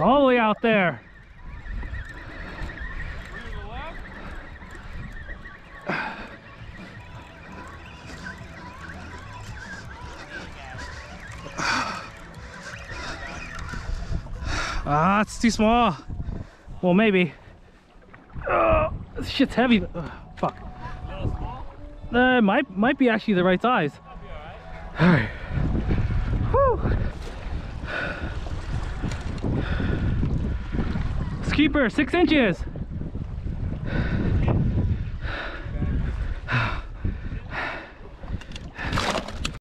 all the way out there. Ah, it's too small. Well, maybe. Oh, this shit's heavy. Ugh, fuck. Uh, might might be actually the right size. All right. keeper, six inches.